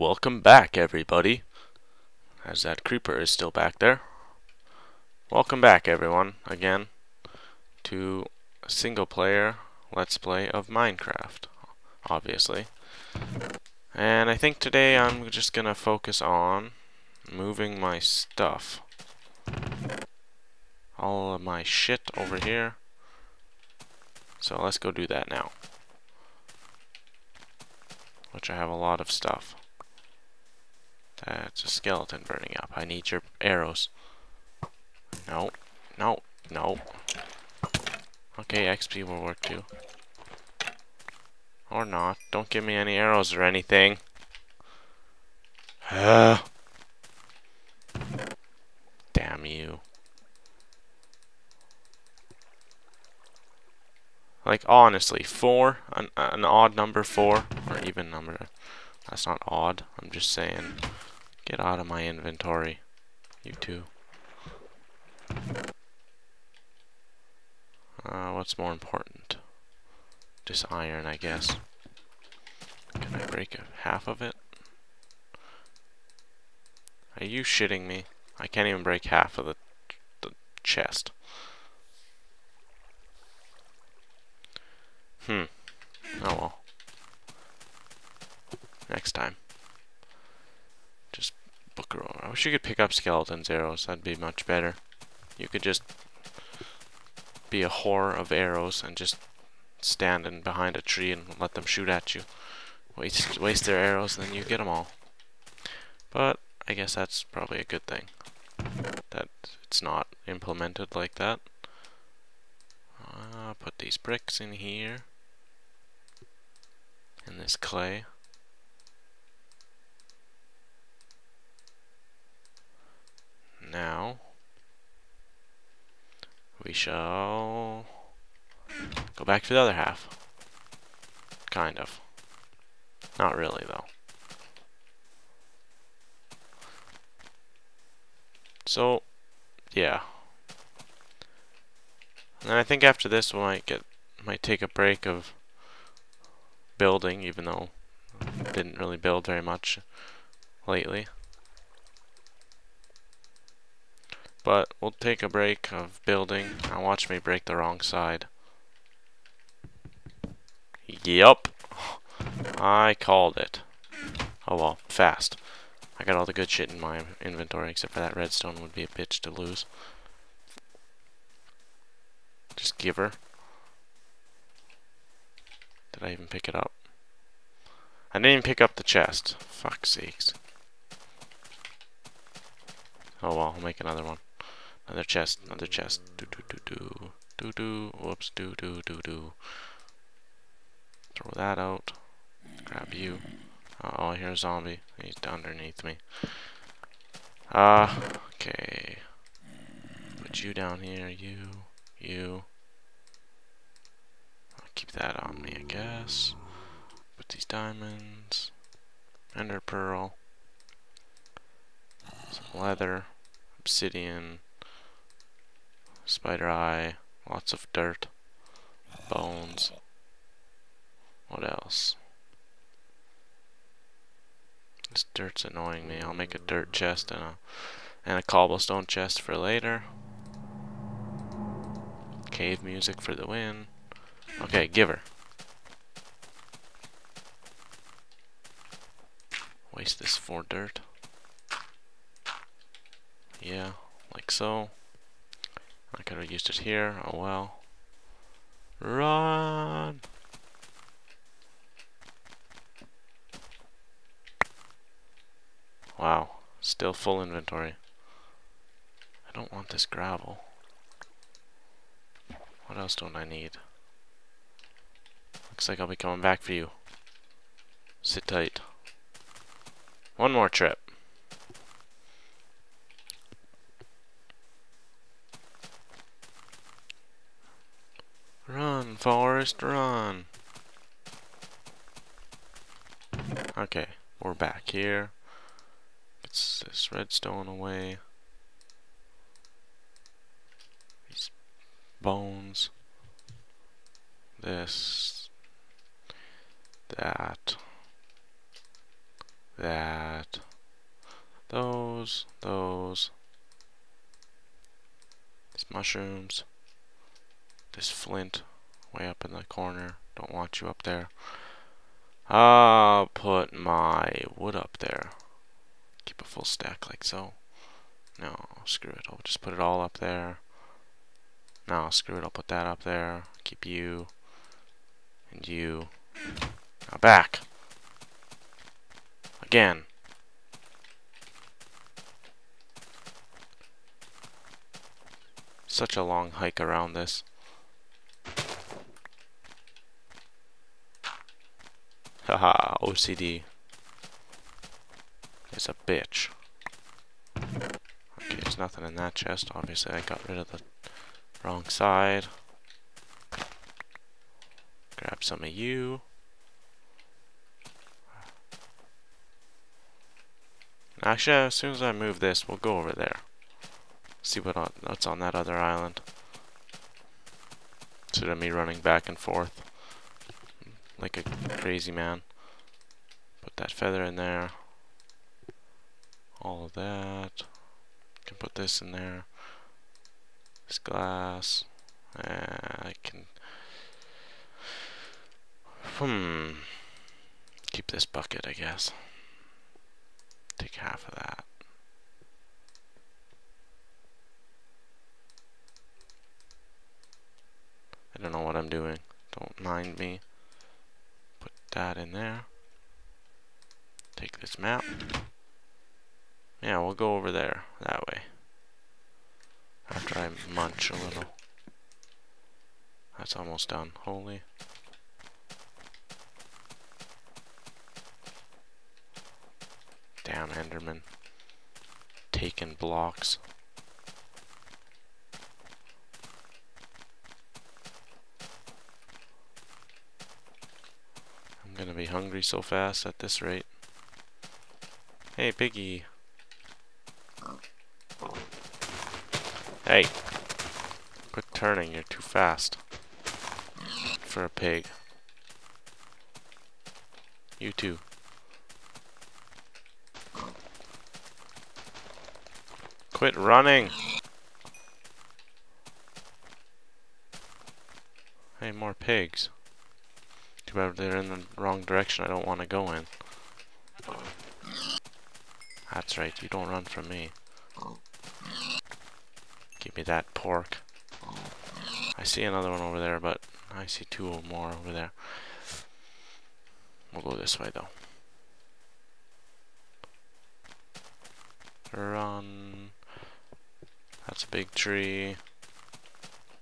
Welcome back, everybody. As that creeper is still back there. Welcome back, everyone, again, to a single player Let's Play of Minecraft, obviously. And I think today I'm just gonna focus on moving my stuff. All of my shit over here. So let's go do that now. Which I have a lot of stuff. That's a skeleton burning up. I need your arrows. No. No. No. Okay, XP will work too. Or not. Don't give me any arrows or anything. Uh. Damn you. Like, honestly, four, an, an odd number four, or even number, that's not odd, I'm just saying, get out of my inventory, you two. Uh, what's more important? Just iron, I guess. Can I break half of it? Are you shitting me? I can't even break half of the, the chest. Hmm. Oh well. Next time. Her over. I wish you could pick up skeletons arrows. That'd be much better. You could just be a whore of arrows and just stand in behind a tree and let them shoot at you. Waste, waste their arrows and then you get them all. But I guess that's probably a good thing. That it's not implemented like that. Uh, put these bricks in here. In this clay. Now, we shall go back to the other half. Kind of. Not really, though. So, yeah. And I think after this we might get might take a break of building, even though didn't really build very much lately. But we'll take a break of building. Now watch me break the wrong side. Yup. I called it. Oh well, fast. I got all the good shit in my inventory, except for that redstone would be a bitch to lose. Just give her. Did I even pick it up? I didn't even pick up the chest. Fuck sakes. Oh well, I'll make another one. Another chest, another chest. Do do do do. Do do. Whoops. Do do do do. Throw that out. Grab you. Uh oh, hear a zombie. He's underneath me. Ah, uh, okay. Put you down here, you, you. I'll keep that on me, I guess. Put these diamonds. Ender pearl. Some leather. Obsidian. Spider eye. Lots of dirt. Bones. What else? This dirt's annoying me. I'll make a dirt chest and a and a cobblestone chest for later. Cave music for the win. Okay, give her. Waste this for dirt. Yeah, like so. I could have used it here. Oh well. Run! Wow, still full inventory. I don't want this gravel. What else don't I need? Looks like I'll be coming back for you. Sit tight. One more trip. Forest, run! Okay, we're back here. Get this redstone away. These bones. This. That. that. Those, those. These mushrooms. This flint way up in the corner. Don't want you up there. I'll put my wood up there. Keep a full stack like so. No, screw it. I'll just put it all up there. No, screw it. I'll put that up there. Keep you. And you. Now back. Again. Such a long hike around this. Haha, OCD. It's a bitch. Okay, there's nothing in that chest. Obviously, I got rid of the wrong side. Grab some of you. Actually, as soon as I move this, we'll go over there. See what on, what's on that other island. Instead of me running back and forth like a crazy man. Put that feather in there. All of that. Can put this in there. This glass. Uh, I can. Hmm. Keep this bucket, I guess. Take half of that. I don't know what I'm doing. Don't mind me that in there. Take this map. Yeah, we'll go over there, that way. After I munch a little. That's almost done. Holy. Damn Enderman. Taking blocks. Gonna be hungry so fast at this rate. Hey, piggy. Hey. Quit turning, you're too fast. For a pig. You too. Quit running! Hey, more pigs. Too bad they're in the wrong direction I don't want to go in. That's right, you don't run from me. Give me that pork. I see another one over there, but I see two or more over there. We'll go this way though. Run. That's a big tree.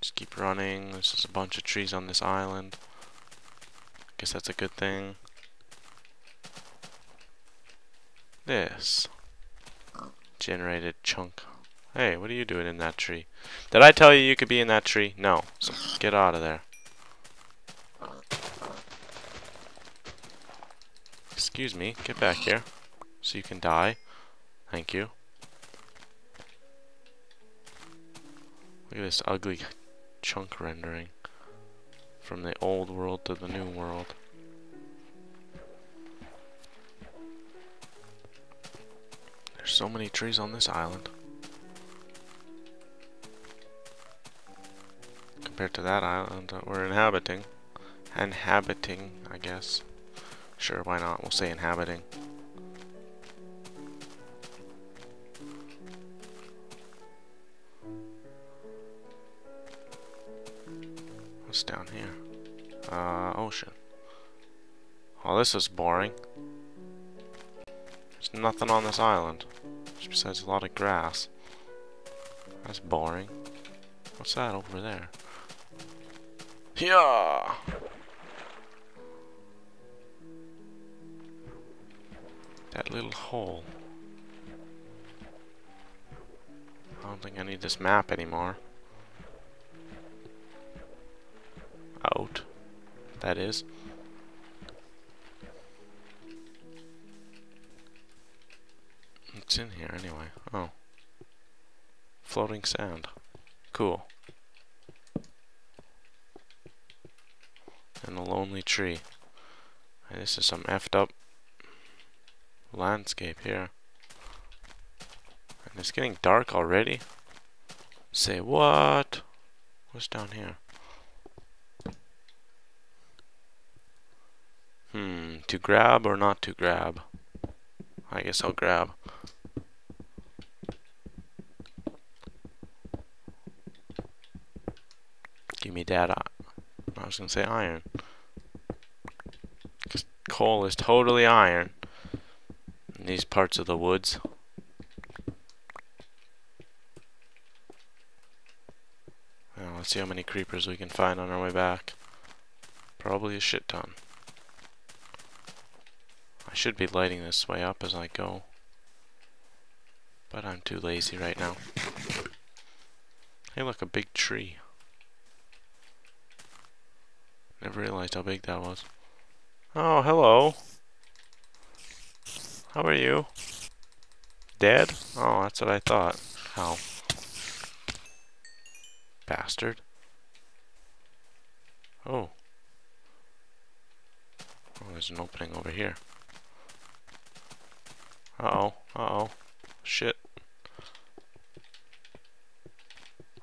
Just keep running. There's just a bunch of trees on this island. Guess that's a good thing. This. Generated chunk. Hey, what are you doing in that tree? Did I tell you you could be in that tree? No. So get out of there. Excuse me, get back here. So you can die. Thank you. Look at this ugly chunk rendering from the old world to the new world. There's so many trees on this island. Compared to that island that we're inhabiting. Inhabiting, I guess. Sure, why not? We'll say inhabiting. Oh, this is boring. There's nothing on this island. Besides a lot of grass. That's boring. What's that over there? Yeah. That little hole. I don't think I need this map anymore. out. That is. What's in here anyway? Oh. Floating sand. Cool. And a lonely tree. This is some effed up landscape here. And it's getting dark already? Say what? What's down here? Hmm, to grab or not to grab? I guess I'll grab. Give me that. I was gonna say iron. Because coal is totally iron in these parts of the woods. Now, let's see how many creepers we can find on our way back. Probably a shit ton. I should be lighting this way up as I go. But I'm too lazy right now. Hey look, a big tree. Never realized how big that was. Oh, hello. How are you? Dead? Oh, that's what I thought. How? Bastard. Oh. Oh, there's an opening over here. Uh-oh. Uh-oh. Shit.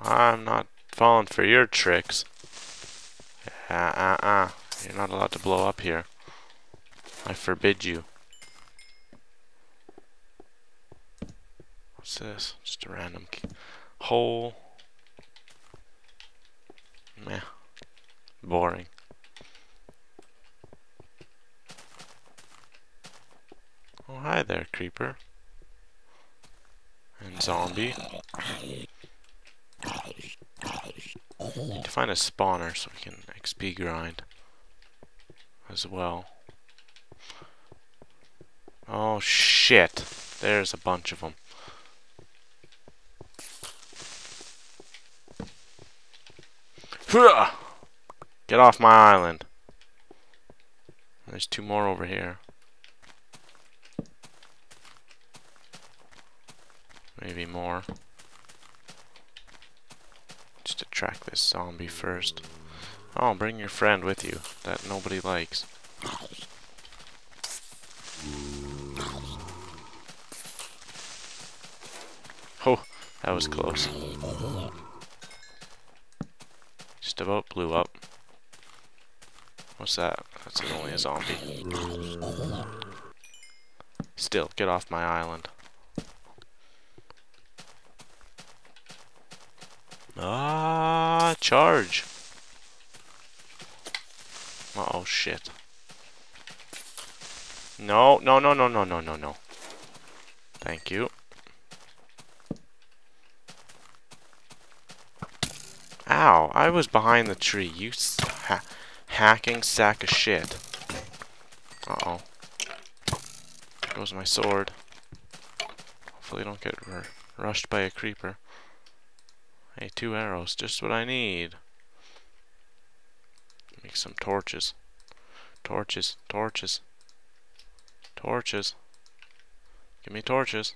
I'm not falling for your tricks. Uh-uh-uh. You're not allowed to blow up here. I forbid you. What's this? Just a random hole. Meh. Boring. Oh, hi there, creeper. And zombie. Need to find a spawner so we can XP grind as well. Oh shit! There's a bunch of them. Get off my island. There's two more over here. Maybe more. Track this zombie first. Oh, bring your friend with you that nobody likes. Oh, that was close. Just about blew up. What's that? That's only a zombie. Still, get off my island. Ah, charge. Uh oh, shit. No, no, no, no, no, no, no, no. Thank you. Ow, I was behind the tree. You ha hacking sack of shit. Uh-oh. goes my sword. Hopefully I don't get rushed by a creeper. Hey, two arrows, just what I need. Make some torches. Torches, torches. Torches. Give me torches.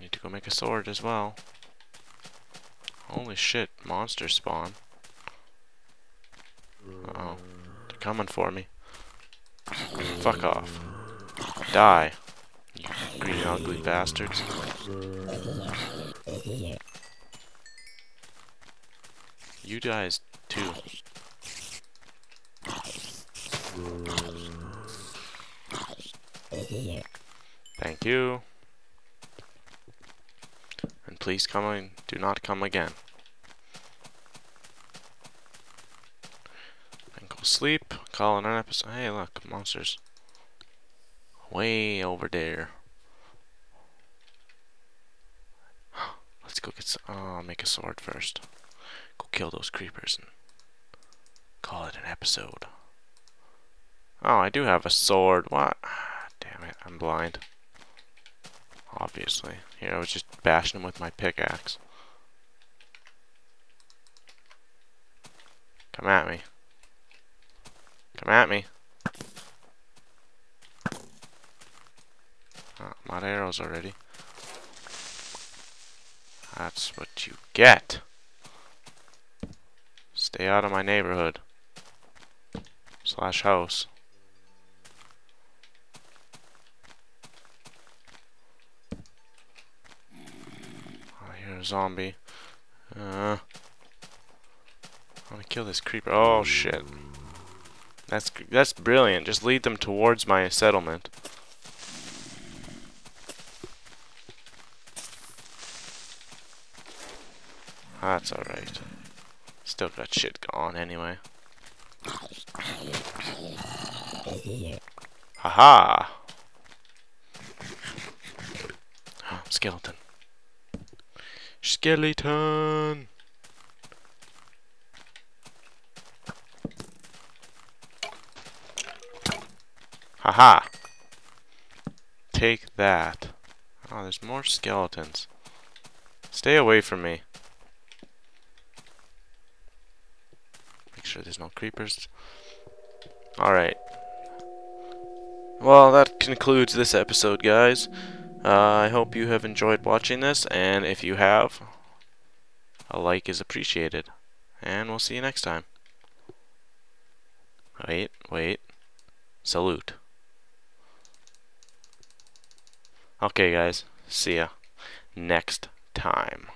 Need to go make a sword as well. Holy shit, monster spawn. Uh oh They're coming for me. Fuck off. Die. You green ugly bastards. You guys too. Thank you. And please come in. Do not come again. And go sleep. Call it an episode. Hey, look, monsters. Way over there. Let's go get uh, make a sword first. Go kill those creepers and call it an episode. Oh, I do have a sword. What? Damn it, I'm blind. Obviously. Here, I was just bashing him with my pickaxe. Come at me. Come at me. Oh, I'm out arrows already. That's what you get. Stay out of my neighborhood. Slash house. Oh, I hear a zombie. Uh, I want to kill this creeper. Oh shit. That's that's brilliant. Just lead them towards my settlement. That's alright. Still got shit going anyway. Haha! Skeleton. Skeleton! Haha! -Ha. Take that. Oh, there's more skeletons. Stay away from me. Sure there's no creepers. Alright. Well, that concludes this episode, guys. Uh, I hope you have enjoyed watching this, and if you have, a like is appreciated. And we'll see you next time. Wait, wait. Salute. Okay, guys. See ya next time.